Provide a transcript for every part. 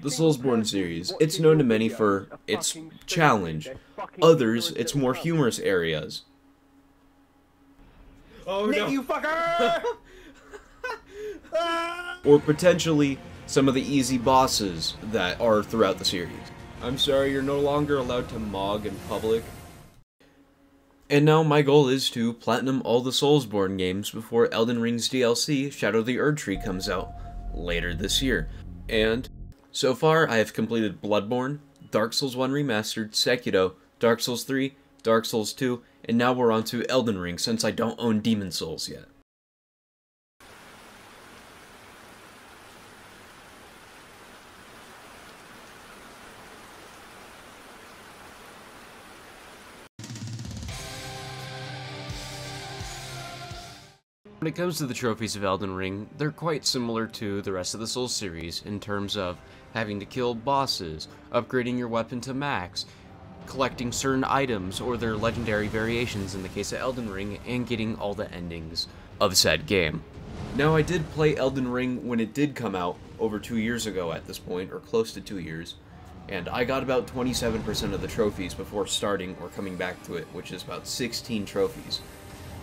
The Soulsborne series, it's known to many for its challenge. Others, its more humorous areas. Oh no! you fucker! or potentially some of the easy bosses that are throughout the series. I'm sorry, you're no longer allowed to mog in public. And now my goal is to platinum all the Soulsborne games before Elden Ring's DLC, Shadow of the Erdtree, comes out later this year. And so far, I have completed Bloodborne, Dark Souls 1 Remastered, Sekiro, Dark Souls 3, Dark Souls 2, and now we're on to Elden Ring since I don't own Demon Souls yet. When it comes to the trophies of Elden Ring, they're quite similar to the rest of the Souls series in terms of having to kill bosses, upgrading your weapon to max, collecting certain items or their legendary variations in the case of Elden Ring, and getting all the endings of said game. Now I did play Elden Ring when it did come out over two years ago at this point, or close to two years, and I got about 27% of the trophies before starting or coming back to it, which is about 16 trophies.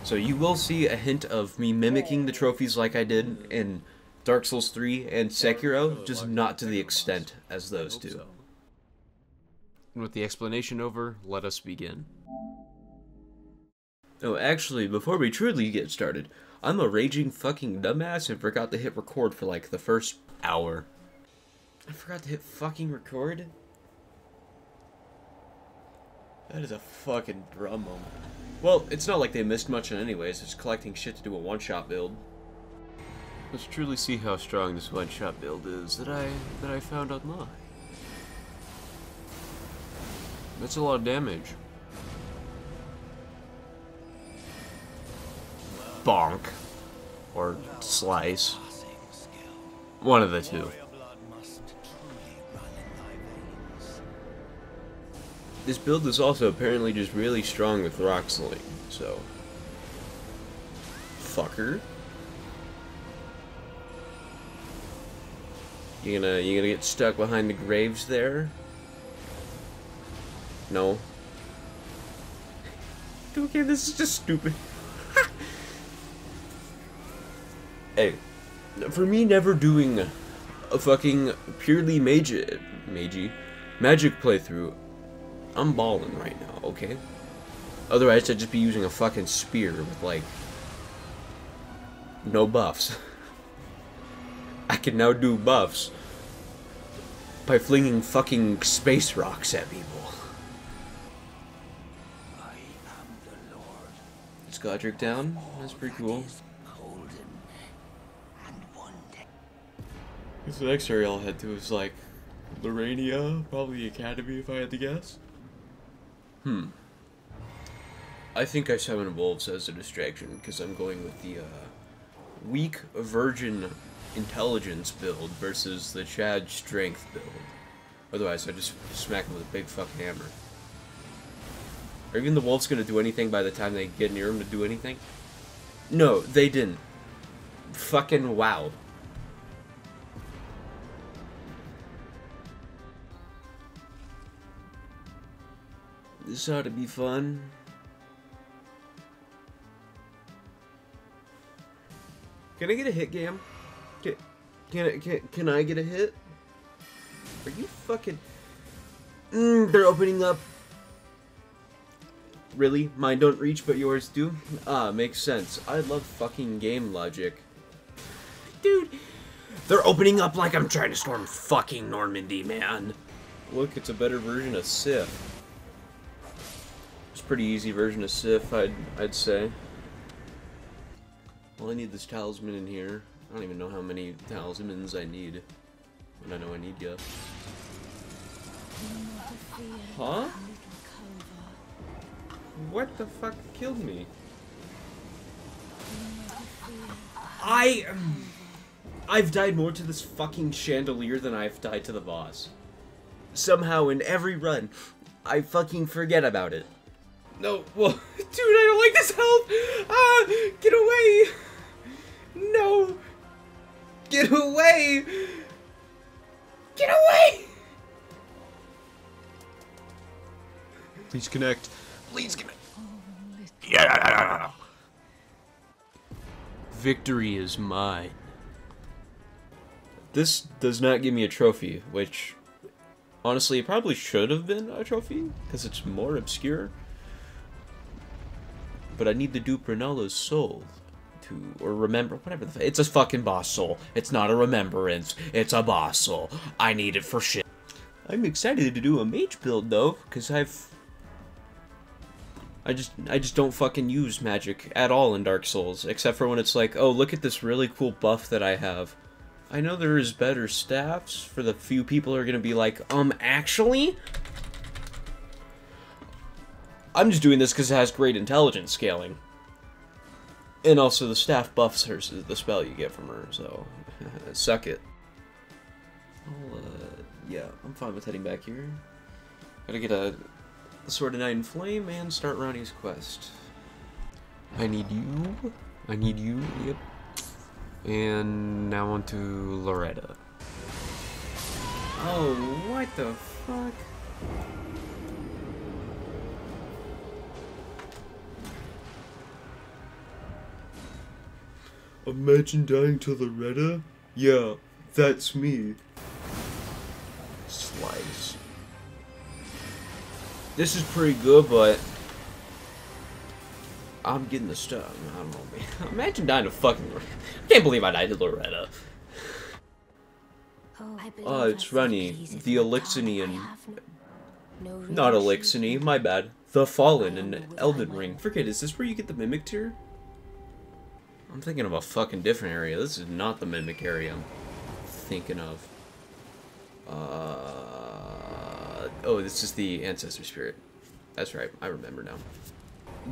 So you will see a hint of me mimicking the trophies like I did in Dark Souls 3 and Sekiro, just not to the extent as those two. And with the explanation over, let us begin. Oh, actually, before we truly get started, I'm a raging fucking dumbass and forgot to hit record for like the first hour. I forgot to hit fucking record? That is a fucking drum moment. Well, it's not like they missed much in anyways, it's collecting shit to do a one-shot build. Let's truly see how strong this one-shot build is that I that I found online. That's a lot of damage. Bonk. Or slice. One of the two. This build is also apparently just really strong with rock so... Fucker. You gonna you gonna get stuck behind the graves there? No. Okay, this is just stupid. hey, for me never doing a fucking purely magi, magi, magic playthrough, I'm balling right now, okay? Otherwise, I'd just be using a fucking spear with, like, no buffs. I can now do buffs by flinging fucking space rocks at people. Is Godrick down? That's pretty cool. Guess the next area I'll head to is like Liurnia, probably the Academy if I had to guess. Hmm. I think I summon wolves as a distraction because I'm going with the uh, weak virgin intelligence build versus the Chad strength build. Otherwise, I just smack him with a big fucking hammer. Are even the wolves gonna do anything by the time they get near him to do anything? No, they didn't. Fucking wow. This ought to be fun. Can I get a hit, Gam? Can, can, can I get a hit? Are you fucking... Mm, they're opening up. Really? Mine don't reach, but yours do? Ah, makes sense. I love fucking game logic. Dude, they're opening up like I'm trying to storm fucking Normandy, man. Look, it's a better version of Sif It's a pretty easy version of Sif, I'd, I'd say. Well, I need this talisman in here. I don't even know how many talismans I need. But I know I need you. Huh? What the fuck killed me? I... I've died more to this fucking chandelier than I've died to the boss. Somehow, in every run, I fucking forget about it. No, well, dude, I don't like this health. Ah, get away. No. Get away! Get away! Please connect. Please connect. Yeah! Victory is mine. This does not give me a trophy, which honestly it probably should have been a trophy because it's more obscure. But I need the Duprinello's soul to or remember whatever the it's a fucking boss soul. It's not a remembrance. It's a boss soul. I need it for shit. I'm excited to do a mage build though, because I've I just I just don't fucking use magic at all in Dark Souls, except for when it's like, oh look at this really cool buff that I have. I know there is better staffs for the few people who are gonna be like, um, actually? I'm just doing this because it has great intelligence scaling. And also the staff buffs her the spell you get from her, so suck it. Uh, yeah, I'm fine with heading back here. Gotta get a Sword of Night and Flame and start Ranni's quest. I need you. I need you. Yep. And now on to Loretta. Oh, what the fuck? Imagine dying to Loretta? Yeah, that's me. Slice. This is pretty good, but I'm getting the stuff. I don't know, man. Imagine dying to fucking. I can't believe I died to Loretta. Oh, Oh, it's Ranni, the Elixinian. Not Elixini, my bad. The Fallen in Elden Ring. Forget, is this where you get the Mimic Tear? I'm thinking of a fucking different area. This is not the Mimic area I'm thinking of. Uh, oh, this is the Ancestor Spirit. That's right, I remember now.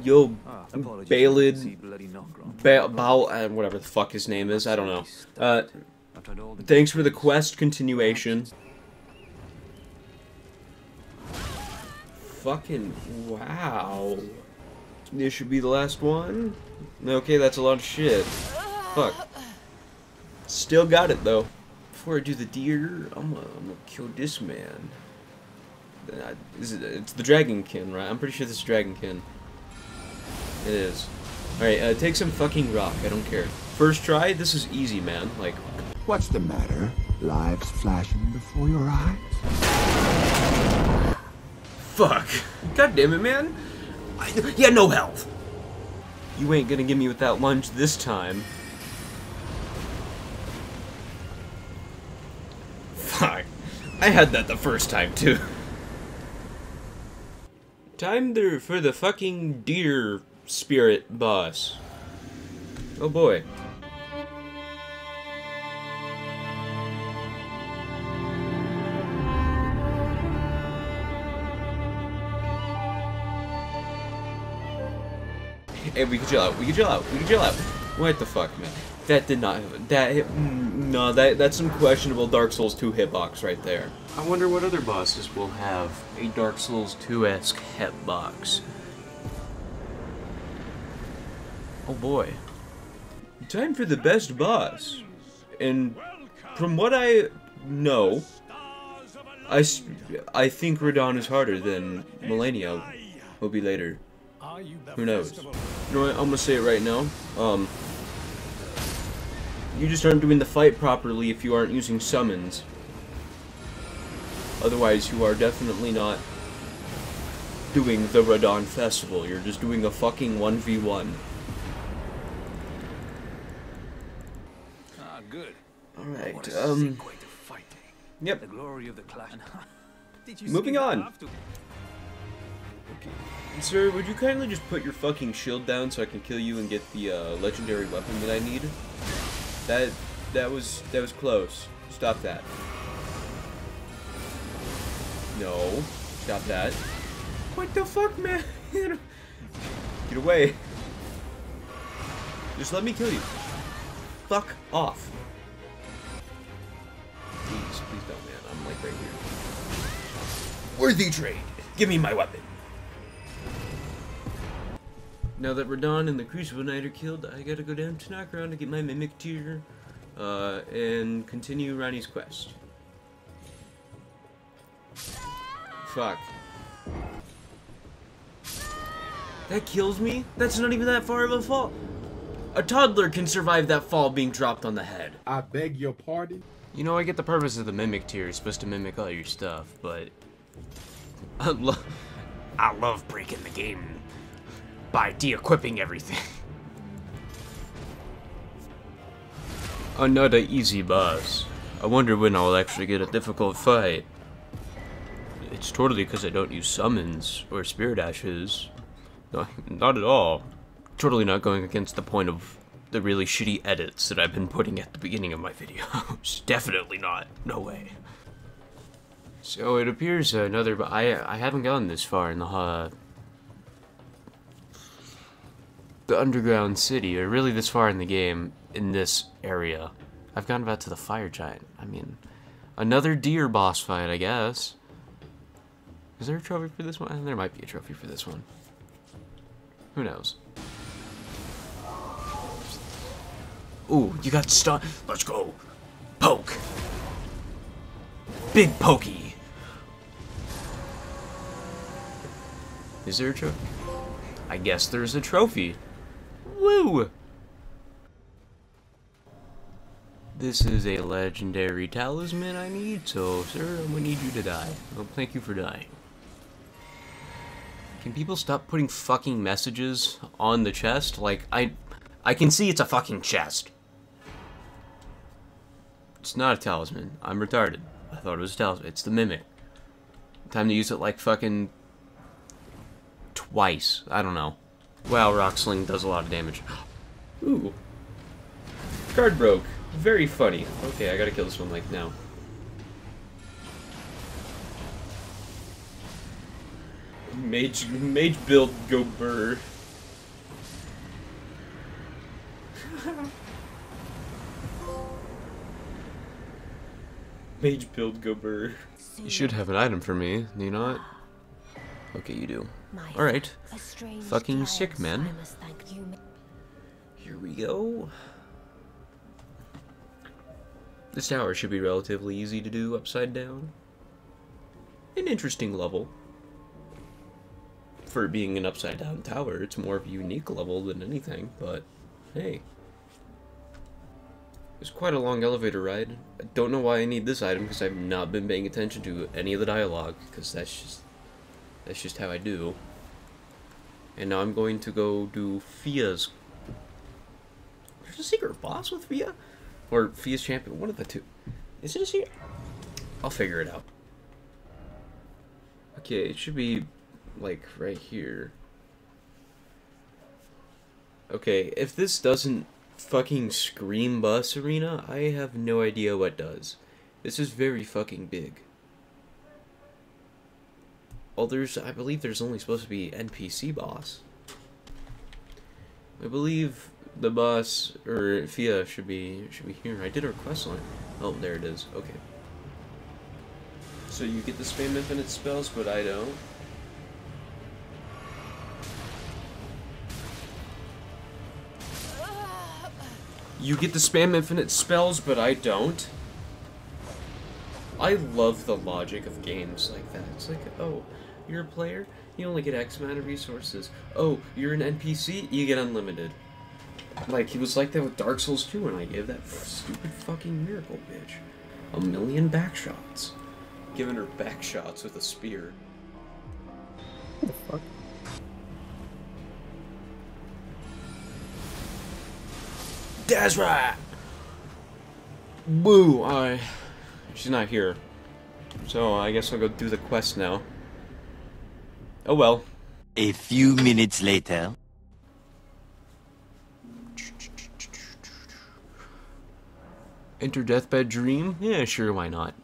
Yo, Ah, Balid, ba Baal, uh, whatever the fuck his name is, I don't know. Uh, thanks for the quest continuation. Fucking wow. This should be the last one? Okay, that's a lot of shit. Fuck. Still got it though. Before I do the deer, I'm gonna, I'm gonna kill this man. It, it's the Dragonkin, right? I'm pretty sure this is Dragonkin. It is. Alright, uh, take some fucking rock, I don't care. First try, this is easy, man. Like, What's the matter? Lives flashing before your eyes? fuck. God damn it, man. I, yeah, no health. You ain't gonna get me with that lunge this time. Fuck. I had that the first time, too. Time there for the fucking deer spirit boss. Oh boy. Hey, we can chill out. We can chill out. We can chill out. What the fuck, man? That did not. That mm, no. That that's some questionable Dark Souls 2 hitbox right there. I wonder what other bosses will have a Dark Souls 2 esque hitbox. Oh boy. Time for the best boss. And from what I know, I, I think Radahn is harder than Malenia will be later. Who knows? You know what? I'm gonna say it right now. Um, you just aren't doing the fight properly if you aren't using summons. Otherwise, you are definitely not doing the Radahn Festival. You're just doing a fucking 1v1. Ah, good. Alright, um, sick way to fight. yep. The glory of the clash. Did you Moving see the on. To- Sir, would you kindly just put your fucking shield down so I can kill you and get the uh, legendary weapon that I need? That that was that was close. Stop that. No, stop that. What the fuck, man? Get away. Just let me kill you. Fuck off. Please, please don't, man. I'm like right here. Worthy trade. Give me my weapon. Now that Radahn and the Crucible Knight are killed, I gotta go down to Nokron to get my Mimic Tear, uh, and continue Ranni's quest. Fuck. That kills me? That's not even that far of a fall. A toddler can survive that fall being dropped on the head. I beg your pardon? You know, I get the purpose of the mimic tear. It's supposed to mimic all your stuff, but... I, lo I love breaking the game by de-equipping everything. Another easy boss. I wonder when I'll actually get a difficult fight. It's totally because I don't use summons or spirit ashes. No, not at all. Totally not going against the point of the really shitty edits that I've been putting at the beginning of my videos. Definitely not. No way. So it appears another, I I haven't gone this far in the uh, the underground city, or really this far in the game in this area. I've gone back to the fire giant. I mean, another deer boss fight, I guess. Is there a trophy for this one? There might be a trophy for this one. Who knows? Ooh, you got stun. Let's go. Poke. Big pokey. Is there a trophy? I guess there's a trophy. Woo! This is a legendary talisman I need, so sir, I'm gonna need you to die. Well, thank you for dying. Can people stop putting fucking messages on the chest? Like, I I can see it's a fucking chest. It's not a talisman. I'm retarded. I thought it was a talisman. It's the mimic. Time to use it like fucking twice. I don't know. Wow, Rock Sling does a lot of damage. Ooh. Card broke. Very funny. Okay, I gotta kill this one like now. Mage, mage build, go burr. mage build, go burr. You should have an item for me, do you not? Okay, you do. Alright. Fucking sick, man. Here we go. This tower should be relatively easy to do upside down. An interesting level. For being an upside down tower, it's more of a unique level than anything, but hey. It's quite a long elevator ride. I don't know why I need this item because I've not been paying attention to any of the dialogue because that's just that's just how I do. And now I'm going to go do Fia's. There's a secret boss with Fia? Or Fia's champion, one of the two. Is it a secret? I'll figure it out. Okay, it should be, like, right here. Okay, if this doesn't fucking scream bus arena, I have no idea what does. This is very fucking big. Well, there's, I believe there's only supposed to be NPC boss. I believe the boss, or Fia should be, should be here. I did a quest line. Oh, there it is. Okay. So you get the spam infinite spells, but I don't. You get the spam infinite spells, but I don't. I love the logic of games like that. It's like, oh, you're a player, you only get X amount of resources. Oh, you're an NPC, you get unlimited. Like, he was like that with Dark Souls 2, when I gave that stupid fucking miracle bitch a million backshots. Giving her backshots with a spear. What the fuck? That's right! Boo, I... She's not here. So I guess I'll go do the quest now. Oh well. A few minutes later. Enter Deathbed Dream? Yeah, sure, why not?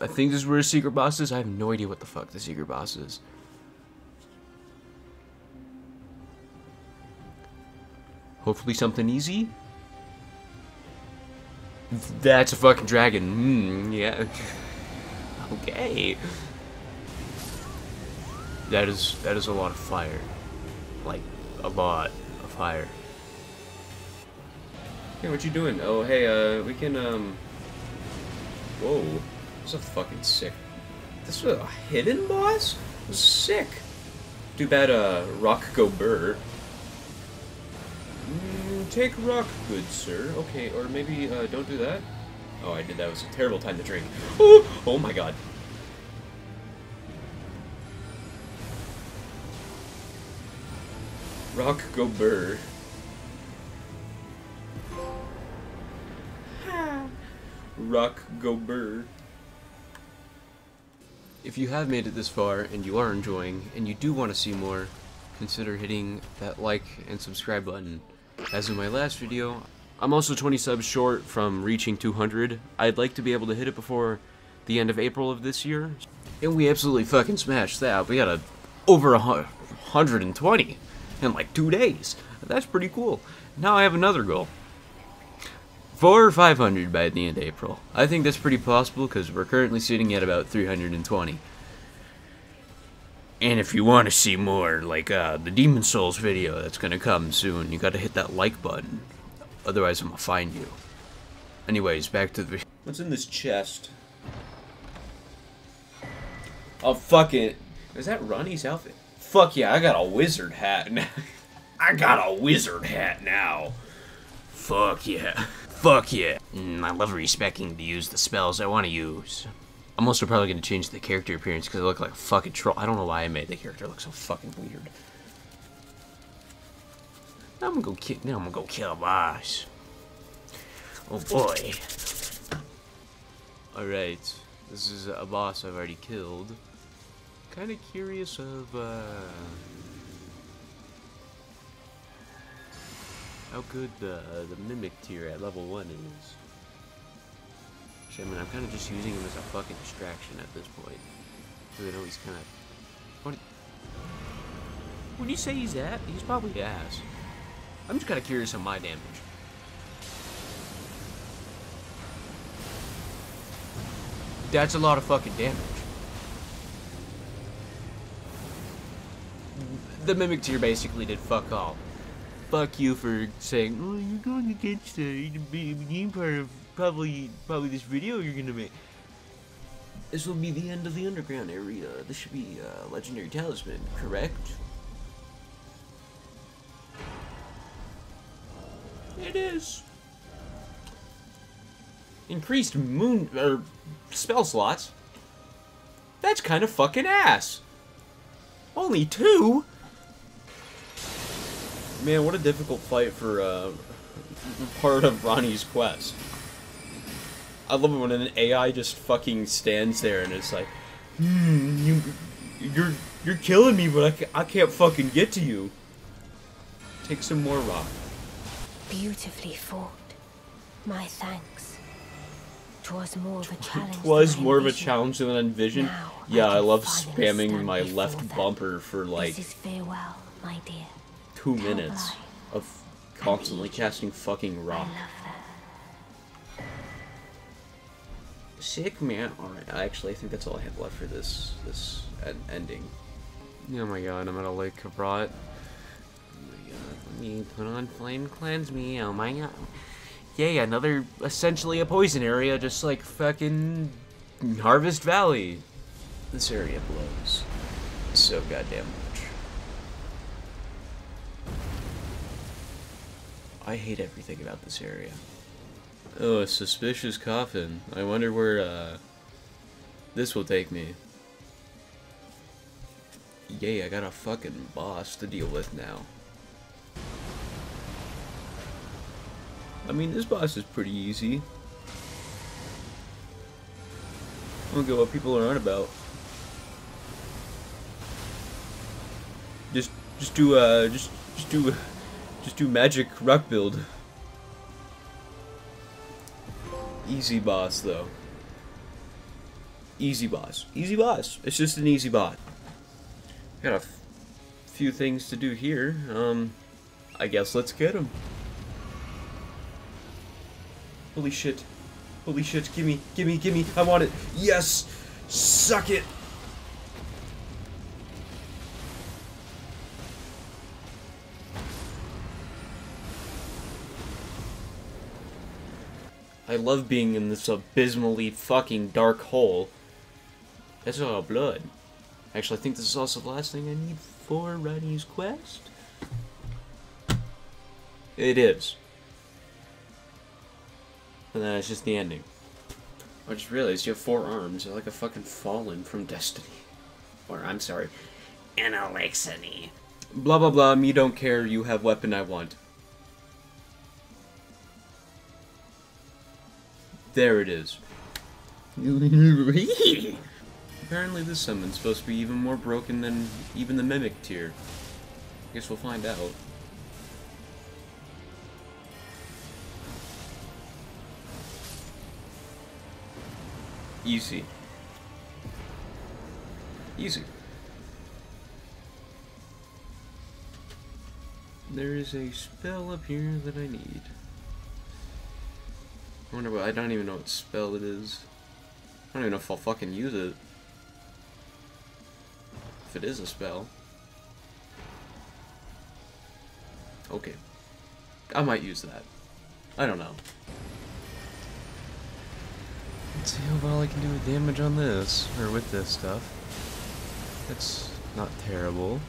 I think this is where a secret boss is. I have no idea what the fuck the secret boss is. Hopefully something easy. That's a fucking dragon. Hmm, yeah. okay. That is that is a lot of fire. Like a lot of fire. Hey, what you doing? Oh, hey, uh, we can, um... Whoa. This is a fucking sick... This was a hidden boss? This is sick. Too bad, uh, Rock go. Take rock, good sir. Okay, or maybe, uh, don't do that. Oh, I did that. It was a terrible time to drink. Oh, oh my god. Rock go burr. Rock go burr. If you have made it this far and you are enjoying and you do want to see more, consider hitting that like and subscribe button. As in my last video, I'm also 20 subs short from reaching 200. I'd like to be able to hit it before the end of April of this year. And we absolutely fucking smashed that. We got a over a 120 in like two days. That's pretty cool. Now I have another goal. Four or 500 by the end of April. I think that's pretty possible because we're currently sitting at about 320. And if you want to see more, like uh, the Demon Souls video that's gonna come soon, you gotta hit that like button. Otherwise, I'm gonna find you. Anyways, back to the. What's in this chest? Oh, fuck it. Is that Ranni's outfit? Fuck yeah, I got a wizard hat now. I got a wizard hat now. Fuck yeah. Fuck yeah. Mm, I love respecting to use the spells I want to use. I'm also probably going to change the character appearance because I look like a fucking troll. I don't know why I made the character look so fucking weird. Now I'm gonna go kill. Now I'm gonna go kill a boss. Oh boy. All right, this is a boss I've already killed. Kind of curious of uh, how good the the mimic tear at level one is. Actually, I mean, I'm kind of just using him as a fucking distraction at this point. Because I know he's kind of. What? When you say he's at, he's probably ass. I'm just kind of curious on my damage. That's a lot of fucking damage. The Mimic tear basically did fuck all. Fuck you for saying, oh, you're going against the, the beginning part of probably, probably this video you're gonna make. This will be the end of the underground area. This should be a legendary talisman, correct? It is. Increased moon or spell slots. That's kind of fucking ass. Only two. Man, what a difficult fight for uh, part of Ranni's quest. I love it when an AI just fucking stands there and it's like, hmm, you, you're you're killing me, but I, ca- I can't fucking get to you. Take some more rock. Beautifully fought. My thanks. Twas more of a challenge. It was than I more of a challenge than I envisioned. Now Yeah, I can love spamming my left them. bumper for like farewell, my dear. two minutes of constantly casting fucking I rock. Sick man. Alright, I actually, think that's all I have left for this this en- ending. Oh my god, I'm at a lake Kabrat. Oh my god, let me put on flame cleanse me. Oh my god. Yay, another essentially a poison area, just like fucking Harvest Valley. This area blows so goddamn much. I hate everything about this area. Oh, a suspicious coffin. I wonder where, uh, this will take me. Yay, I got a fucking boss to deal with now. I mean, this boss is pretty easy. I don't get what people are on about. Just, just do, uh, just, just do, just do magic rock build. Easy boss, though. Easy boss. Easy boss. It's just an easy boss. Got a few things to do here. Um, I guess let's get him. Holy shit. Holy shit. Gimme, gimme, gimme. I want it. Yes! Suck it! I love being in this abysmally fucking dark hole. That's all blood. Actually, I think this is also the last thing I need for Rodney's quest. It is. And then it's just the ending. I just realized you have four arms. You're like a fucking fallen from Destiny. Or, I'm sorry, an Elixony. Blah blah blah, me don't care, you have weapon I want. There it is. Apparently this summon's supposed to be even more broken than even the Mimic tear. Guess we'll find out. Easy. Easy. There is a spell up here that I need. I wonder what, I don't even know what spell it is. I don't even know if I'll fucking use it. If it is a spell. Okay. I might use that. I don't know. Let's see how well I can do with damage on this, or with this stuff. That's not terrible.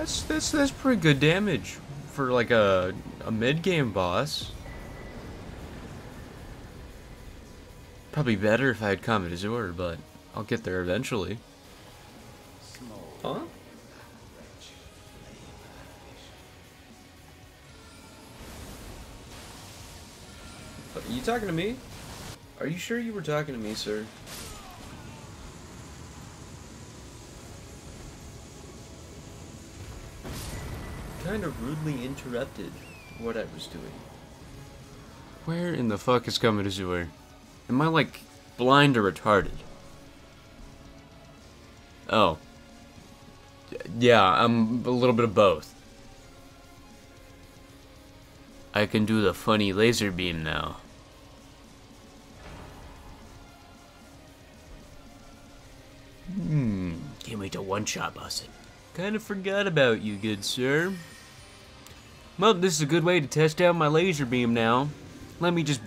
That's that's that's pretty good damage for like a a mid game boss. Probably better if I had Comet Azure, but I'll get there eventually. Huh? Are you talking to me? Are you sure you were talking to me, sir? Kind of rudely interrupted what I was doing. Where in the fuck is Comet Azure? Am I like blind or retarded? Oh. Yeah, I'm a little bit of both. I can do the funny laser beam now. Hmm, can't wait to one-shot boss it. Kind of forgot about you, good sir. Well, this is a good way to test out my laser beam now. Let me just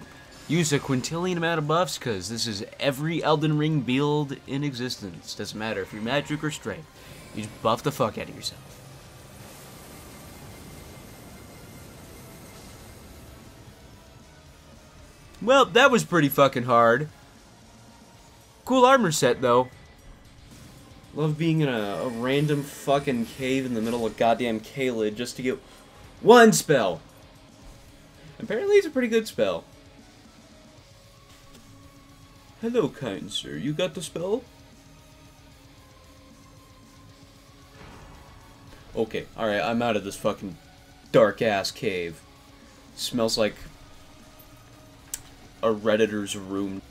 use a quintillion amount of buffs, because this is every Elden Ring build in existence. Doesn't matter if you're magic or strength. You just buff the fuck out of yourself. Well, that was pretty fucking hard. Cool armor set, though. Love being in a, a random fucking cave in the middle of goddamn Caelid just to get one spell. Apparently it's a pretty good spell. Hello, kind sir. You got the spell? Okay, alright, I'm out of this fucking dark-ass cave. Smells like a redditor's room.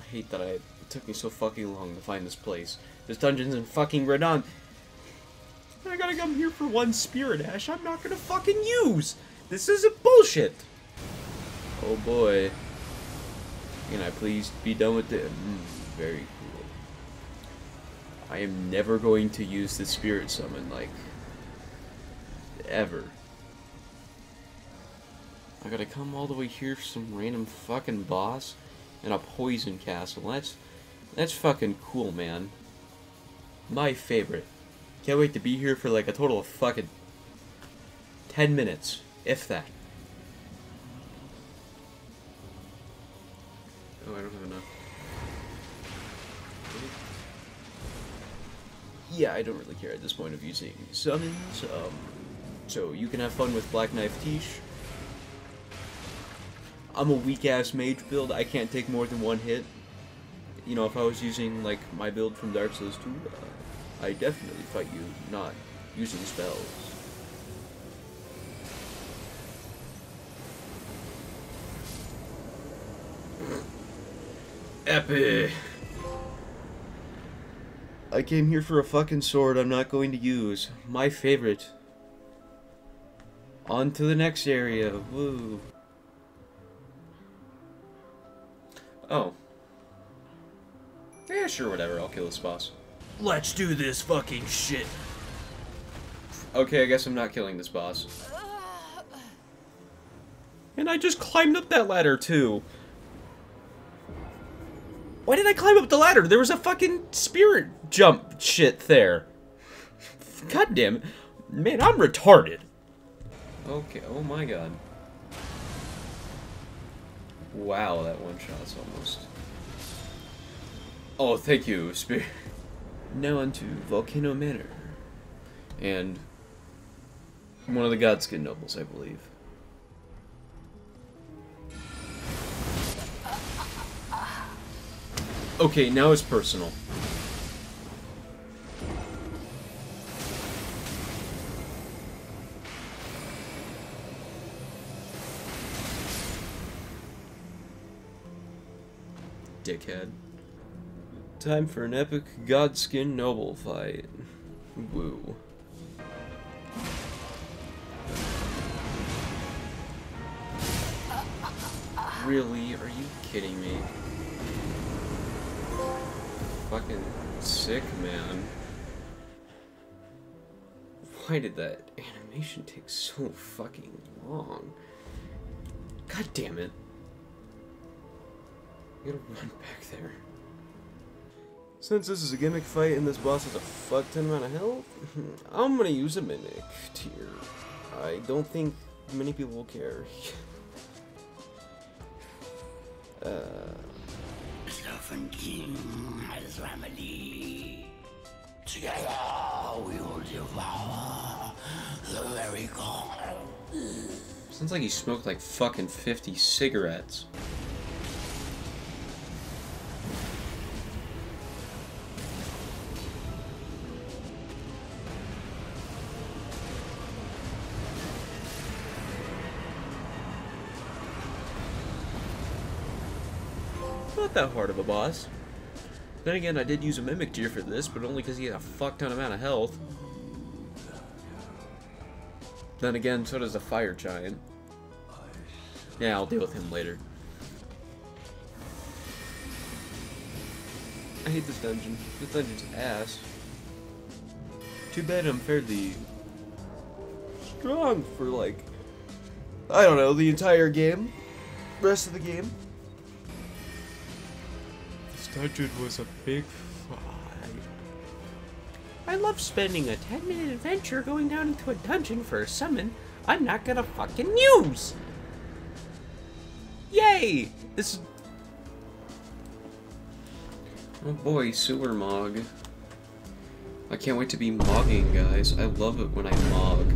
I hate that I it took me so fucking long to find this place. This dungeon's in fucking Radahn. I gotta come here for one spirit ash I'm not gonna fucking use. This is a bullshit. Oh boy. Can I please be done with it? Mm, very cool. I am never going to use the spirit summon, like, ever. I gotta come all the way here for some random fucking boss in a poison castle. That's that's fucking cool, man. My favorite. Can't wait to be here for like a total of fucking 10 minutes, if that. Oh, I don't have enough. Yeah, I don't really care at this point of using summons. Um, so you can have fun with Black Knife Tiche. I'm a weak ass mage build. I can't take more than one hit. You know, if I was using like my build from Dark Souls 2, uh, I definitely fight you not using spells. Epic. I came here for a fucking sword I'm not going to use. My favorite. On to the next area. Woo. Oh. Yeah, sure, whatever. I'll kill this boss. Let's do this fucking shit. Okay, I guess I'm not killing this boss. And I just climbed up that ladder too. Why did I climb up the ladder? There was a fucking spirit jump shit there. God damn it. Man, I'm retarded. Okay, oh my god. Wow, that one shot's almost. Oh, thank you, Spirit. Now onto Volcano Manor. And one of the Godskin nobles, I believe. Okay, now it's personal. Dickhead. Time for an epic Godskin Noble fight. Woo. Really? Are you kidding me? Fucking sick, man. Why did that animation take so fucking long? God damn it. I gotta run back there. Since this is a gimmick fight and this boss has a fuck ton amount of health, I'm gonna use a mimic tear. I don't think many people will care. uh, Serpent King has family. Together we will devour the very god. sounds like he smoked like fucking 50 cigarettes. That hard of a boss. Then again, I did use a Mimic Deer for this, but only because he had a fuck ton amount of health. Then again, so does the Fire Giant. Yeah, I'll deal with him later. I hate this dungeon. This dungeon's ass. Too bad I'm fairly strong for like I don't know, the entire game. Rest of the game. This dungeon was a big fight. I love spending a 10 minute adventure going down into a dungeon for a summon I'm not gonna fucking use! Yay! This is... Oh boy, Sewer Mog. I can't wait to be mogging, guys. I love it when I mog.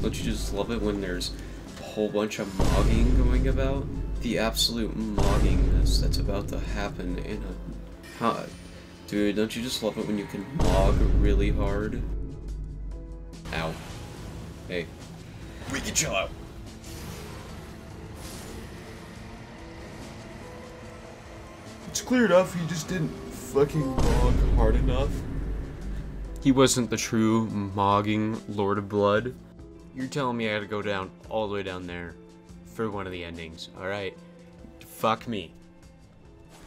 Don't you just love it when there's a whole bunch of mogging going about? The absolute moggingness that's about to happen in a... Huh. Dude, don't you just love it when you can mog really hard? Ow. Hey. We can chill out. It's clear enough, he just didn't fucking mog hard enough. He wasn't the true mogging Lord of Blood. You're telling me I gotta go down all the way down there for one of the endings, alright? Fuck me.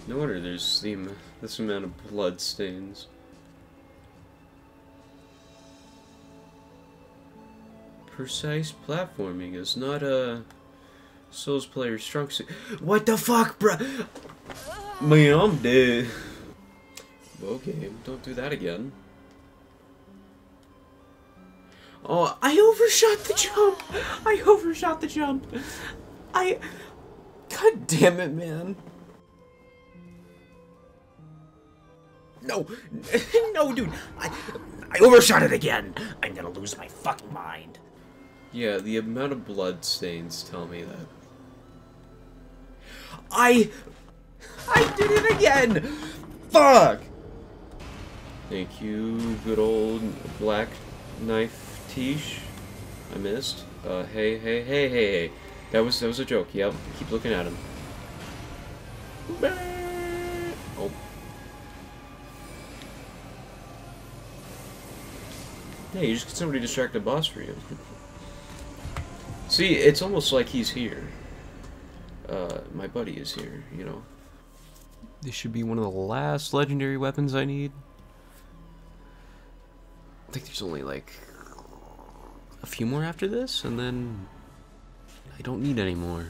No wonder there's the, this amount of blood stains. Precise platforming is not a Souls player's strong suit. What the fuck, bruh? Man, I'm dead. Okay, don't do that again. Oh, I overshot the jump! I overshot the jump! I... God damn it, man. No, no, dude. I, I overshot it again. I'm gonna lose my fucking mind. Yeah, the amount of blood stains tell me that. I... I did it again! Fuck! Thank you, good old black knife Tiche. I missed. Uh, hey, hey, hey, hey, hey. That was that was a joke. Yep. Keep looking at him. Oh. Yeah, you just get somebody to distract the boss for you. See, it's almost like he's here. Uh, my buddy is here, you know. This should be one of the last legendary weapons I need. I think there's only like a few more after this, and then I don't need any more.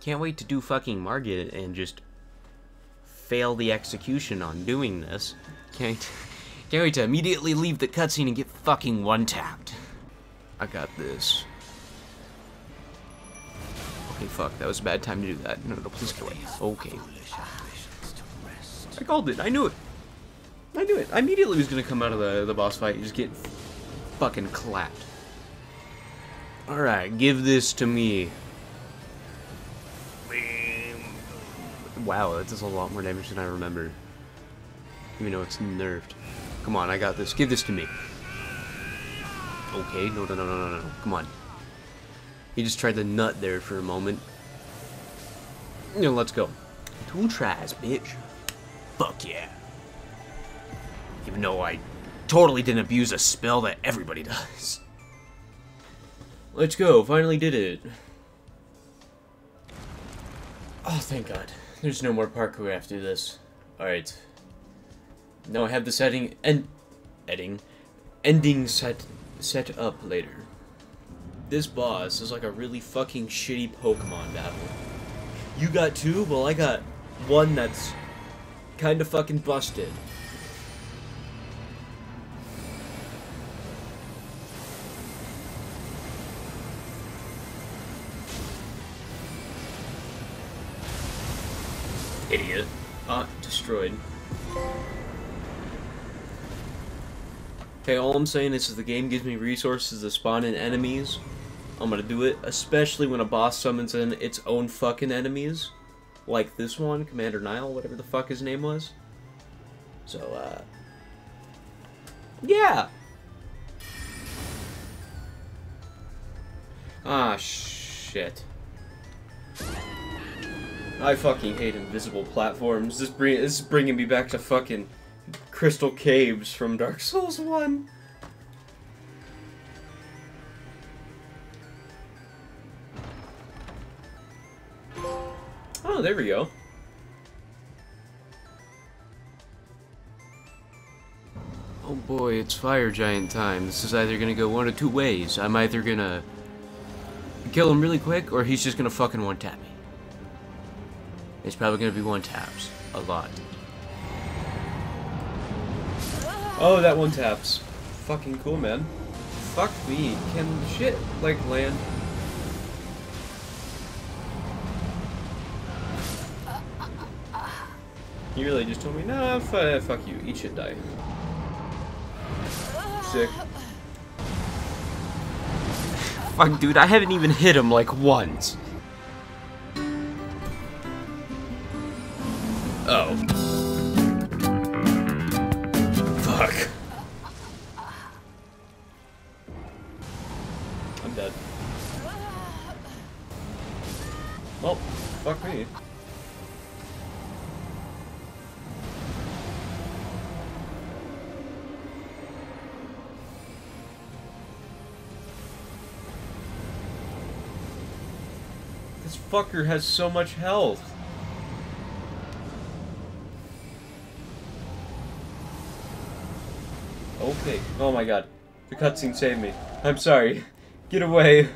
Can't wait to do fucking Margit and just fail the execution on doing this. Can't, wait to immediately leave the cutscene and get fucking one-tapped. I got this. Okay, fuck, that was a bad time to do that. No, no, please go away. Okay. I called it, I knew it. I knew it. I immediately was gonna come out of the, the boss fight and just get fucking clapped. Alright, give this to me. Wow, that does a lot more damage than I remember. Even though it's nerfed. Come on, I got this. Give this to me. Okay, no, no, no, no, no, no. Come on. He just tried the nut there for a moment. You let's go. Two tries, bitch. Fuck yeah. Even though I totally didn't abuse a spell that everybody does. Let's go, finally did it. Oh, thank god. There's no more parkour after this. Alright. Now I have the setting and ending ending set set up later. This boss is like a really fucking shitty Pokemon battle. You got two? Well I got one that's kinda fucking busted. Idiot. Ah, destroyed. Okay, all I'm saying is if the game gives me resources to spawn in enemies, I'm gonna do it, especially when a boss summons in its own fucking enemies. Like this one, Commander Niall, whatever the fuck his name was. So, uh... Yeah! Ah, shit. I fucking hate invisible platforms. This, bring, this is bringing me back to fucking Crystal Caves from Dark Souls 1. Oh, there we go. Oh boy, it's fire giant time. This is either gonna go one of two ways. I'm either gonna kill him really quick, or he's just gonna fucking one-tap me. It's probably gonna be one-taps. A lot. Oh, that one taps. Fucking cool, man. Fuck me. Can shit, like, land? You really just told me, nah, fuck you. Eat shit, die. Sick. Fuck, dude, I haven't even hit him, like, once. Fucker has so much health. Okay. Oh my god. The cutscene saved me. I'm sorry. Get away.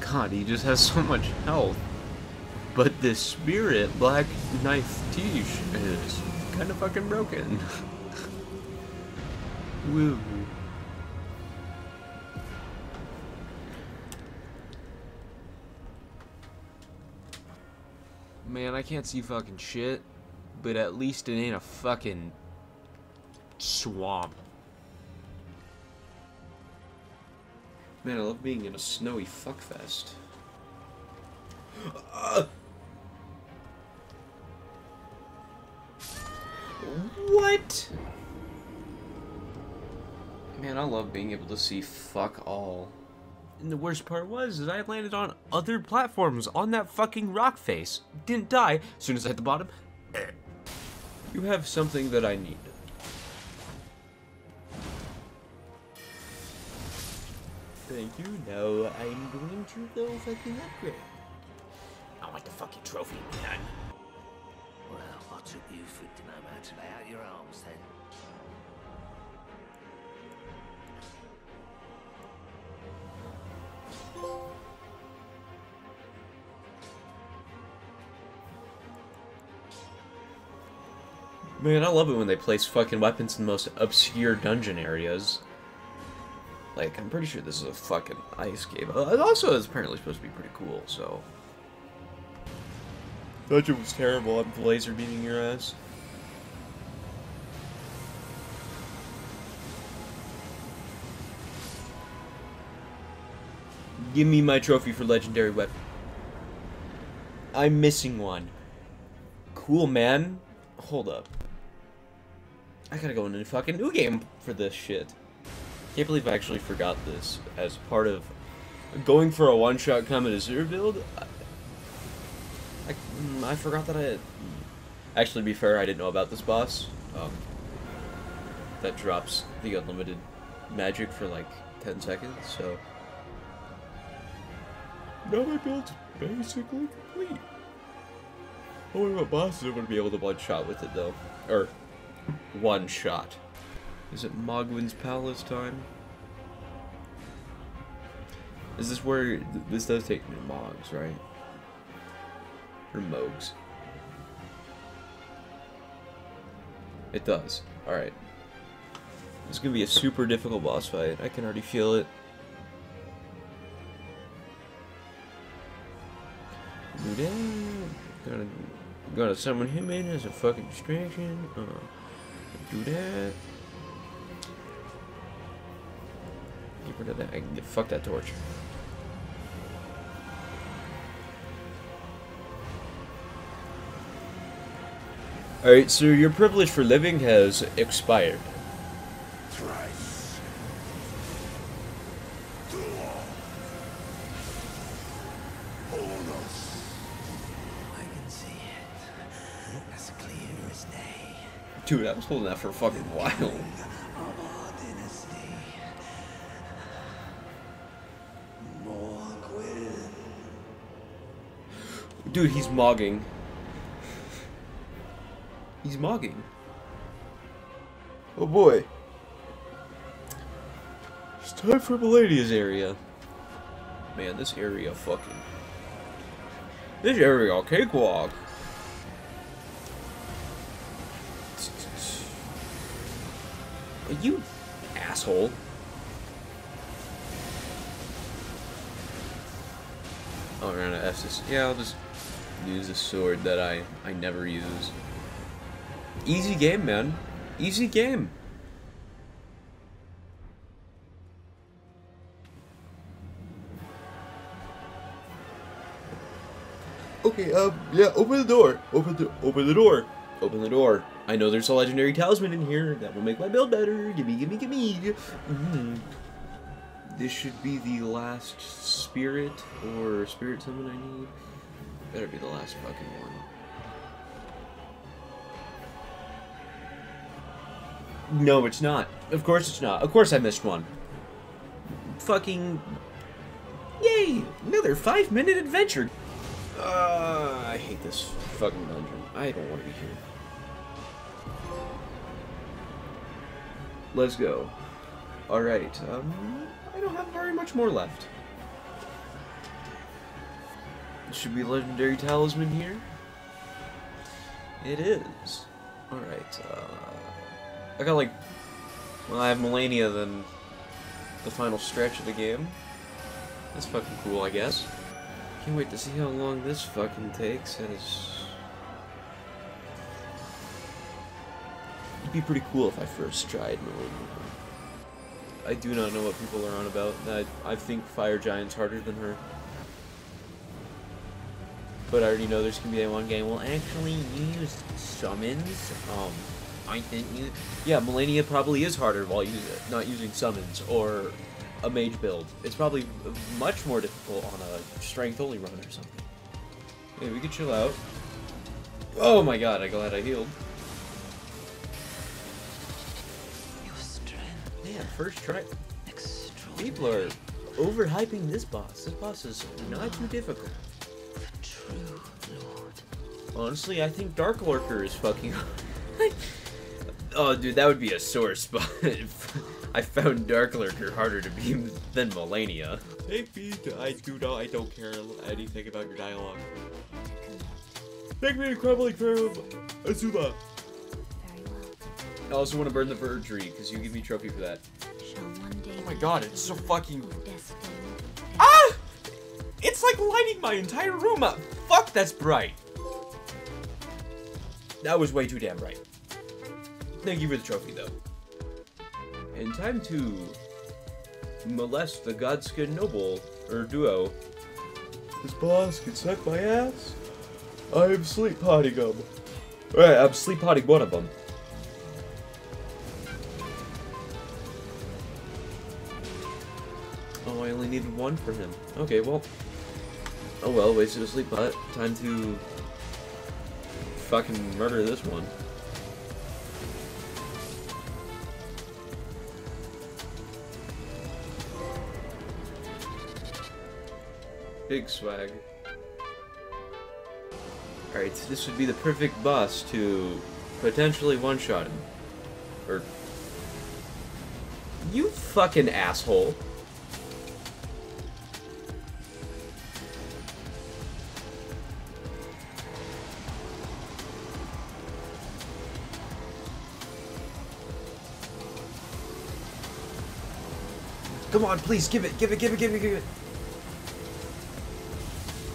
God, he just has so much health. But this spirit black knife Tiche is kind of fucking broken. Woo. Man, I can't see fucking shit, but at least it ain't a fucking swamp. Man, I love being in a snowy fuckfest. Uh, what? Man, I love being able to see fuck all. And the worst part was, is I landed on other platforms on that fucking rock face. Didn't die. As soon as I hit the bottom, eh. you have something that I need. Thank you. Now I'm going to go fucking upgrade. I want the fucking trophy, man. Well, I took you for to know how to lay out your arms then. Man, I love it when they place fucking weapons in the most obscure dungeon areas. Like, I'm pretty sure this is a fucking ice cave. Uh, also, it's apparently supposed to be pretty cool, so... dungeon was terrible. I'm laser beating your ass. Give me my trophy for legendary weapon. I'm missing one. Cool, man. Hold up. I gotta go into fucking new game for this shit. Can't believe I actually forgot this as part of going for a one-shot Comet Azure build. I, I, mm, I forgot that I. Actually, to be fair, I didn't know about this boss. Um, that drops the unlimited magic for like 10 seconds, so... Now my build's basically complete. I wonder boss are going to be able to one-shot with it, though. Or, one-shot. Is it Mohgwyn's Palace time? Is this where... th- This does take me to Mohg's, right? Or Mohg's. It does. Alright. This is going to be a super difficult boss fight. I can already feel it. Gonna summon him in as a fucking distraction. Uh, do that. Get rid of that. I fuck that torch. Alright, so your privilege for living has expired. As clear as day. Dude, I was holding that for a fucking while. Of our dynasty. Dude, he's mogging. He's mogging. Oh boy. It's time for Malenia's area. Man, this area fucking. This area cakewalk. Asshole. Oh, we're gonna F this. Yeah, I'll just use a sword that I I never use. Easy game, man. Easy game. Okay, um, yeah, open the door. Open the open the door. Open the door. I know there's a legendary talisman in here that will make my build better. Gimme, gimme, gimme. Mhm. This should be the last spirit or spirit summon I need. Better be the last fucking one. No, it's not. Of course it's not. Of course I missed one. Fucking. Yay! Another five minute adventure! Uh, I hate this fucking dungeon. I don't want to be here. Let's go. Alright, um. I don't have very much more left. Should be legendary talisman here. It is. Alright, uh. I got like. Well, I have Malenia, then the final stretch of the game. That's fucking cool, I guess. Can't wait to see how long this fucking takes. As it'd be pretty cool if I first tried Malenia. I do not know what people are on about. I, I think Fire Giant's harder than her. But I already know there's gonna be that one game. Well, actually, you use summons. Um, I didn't use. Yeah, Malenia probably is harder while you not using summons or a mage build. It's probably much more difficult on a strength only run or something. Yeah, we could chill out. Oh my god, I'm glad I healed. Your strength. Man, first try. People are overhyping this boss. This boss is not too difficult. The true Lord. Honestly, I think Dark Lurker is fucking. oh, dude, that would be a sore spot. if I found Dark Lurker harder to beam than Malenia. Hey, Pete, I do not. I don't care anything about your dialogue. Take me to Crumbling Farum Azula. Very I also want to burn the Vergery, because you give me trophy for that. Shall one day Oh my god, it's so fucking... Ah! It's like lighting my entire room up. Fuck, that's bright. That was way too damn bright. Thank you for the trophy, though. And time to molest the Godskin Noble, or duo. This boss can suck my ass. I'm sleep potting him. Alright, I'm sleep potting one of them. Oh, I only needed one for him. Okay, well. Oh well, wasted a sleep pot. Time to fucking murder this one. Big swag. Alright, so this would be the perfect boss to potentially one-shot him. Or... You fucking asshole. Come on, please, give it, give it, give it, give it, give it.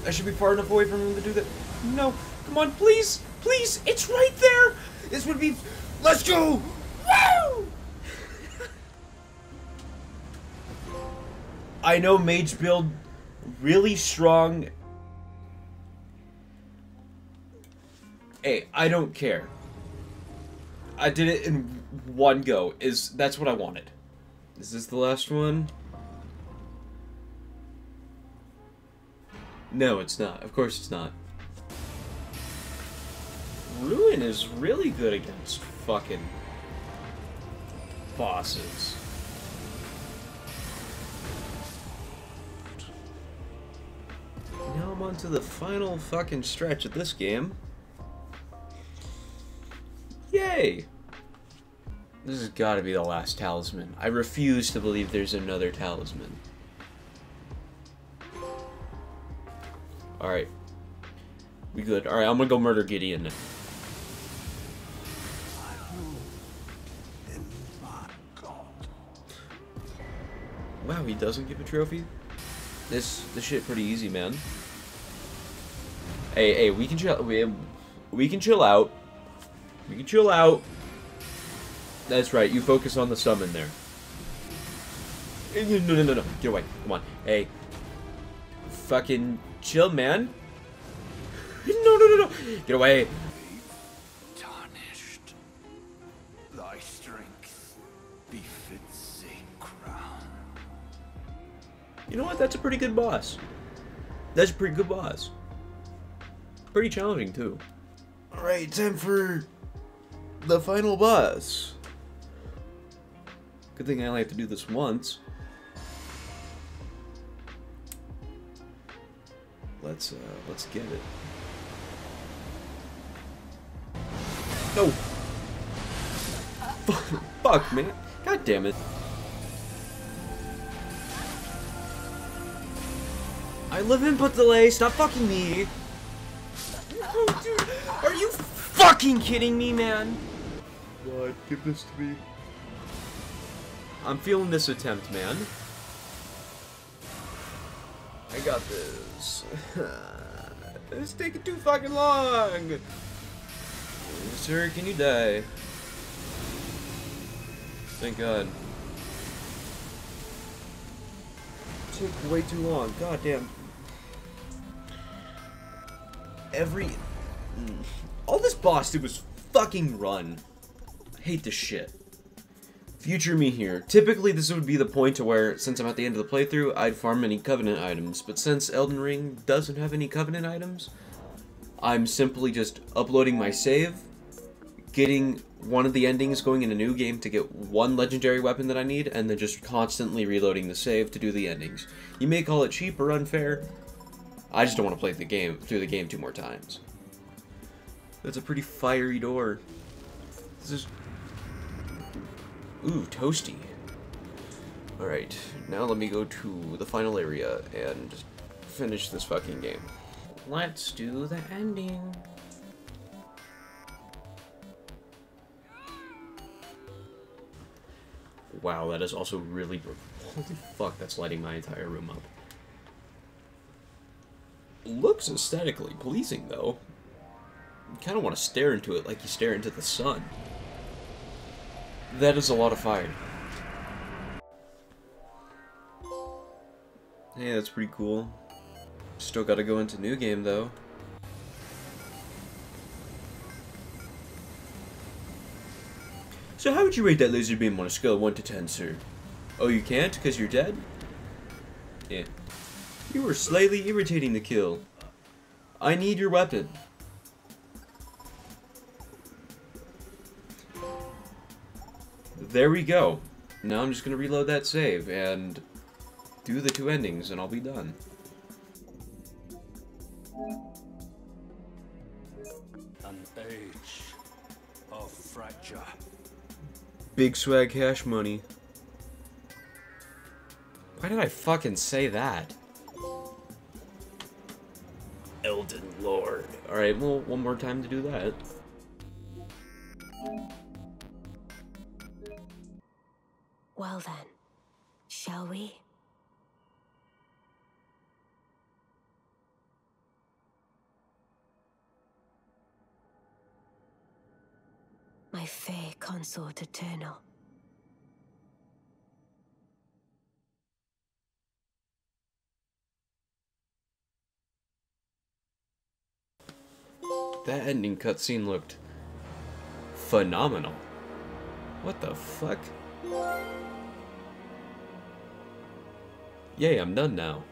I should be far enough away from him to do that. No, come on, please, please, it's right there. This would be. Let's go. Woo! I know mage build really strong. Hey, I don't care. I did it in one go. Is that's what I wanted. Is this the last one? No, it's not. Of course it's not. Ruin is really good against fucking bosses. Now I'm on to the final fucking stretch of this game. Yay! This has got to be the last talisman. I refuse to believe there's another talisman. Alright. We good. Alright, I'm gonna go murder Gideon. Wow, he doesn't give a trophy? This this shit pretty easy, man. Hey, hey, we can chill we, we can chill out. We can chill out. That's right, you focus on the summon there. No, no, no, no, get away. Come on. Hey. Fucking chill, man. No, no, no, no. Get away. Tarnished. Thy strength befits a crown. You know what? That's a pretty good boss. That's a pretty good boss. Pretty challenging, too. Alright, time for the final boss. Good thing I only have to do this once. Let's, uh, let's get it. No! Fuck, man. God damn it. I live input delay. Stop fucking me. Oh, dude, are you fucking kidding me, man? God, give this to me. I'm feeling this attempt, man. Got this. it's taking too fucking long. Sir, can you die? Thank God. Took way too long. God damn. Every. Mm. All this boss did was fucking run. I hate this shit. Future me here. Typically, this would be the point to where, since I'm at the end of the playthrough, I'd farm any Covenant items. But since Elden Ring doesn't have any Covenant items, I'm simply just uploading my save, getting one of the endings going in a new game to get one legendary weapon that I need, and then just constantly reloading the save to do the endings. You may call it cheap or unfair. I just don't want to play the game through the game two more times. That's a pretty fiery door. This is Ooh, toasty. Alright, now let me go to the final area and finish this fucking game. Let's do the ending. wow, that is also really... Holy fuck, that's lighting my entire room up. Looks aesthetically pleasing, though. You kind of want to stare into it like you stare into the sun. That is a lot of fire. Hey, that's pretty cool. Still gotta go into new game, though. So how would you rate that laser beam on a scale of 1 to 10, sir? Oh, you can't because you're dead? Yeah. You were slightly irritating to kill. I need your weapon. There we go. Now I'm just gonna reload that save and do the two endings and I'll be done. An age of fracture. Big swag cash money. Why did I fucking say that? Elden Lord. Alright, well, one more time to do that. Consort eternal. That ending cutscene looked phenomenal. What the fuck? Yay, I'm done now.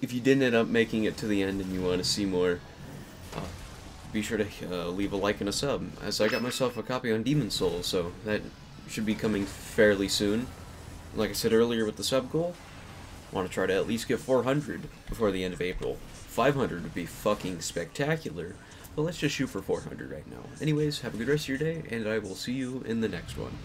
If you didn't end up making it to the end and you want to see more, be sure to uh, leave a like and a sub, as I got myself a copy on Demon Soul, so that should be coming fairly soon. Like I said earlier with the sub goal, want to try to at least get 400 before the end of April. 500 would be fucking spectacular, but let's just shoot for 400 right now. Anyways, have a good rest of your day, and I will see you in the next one.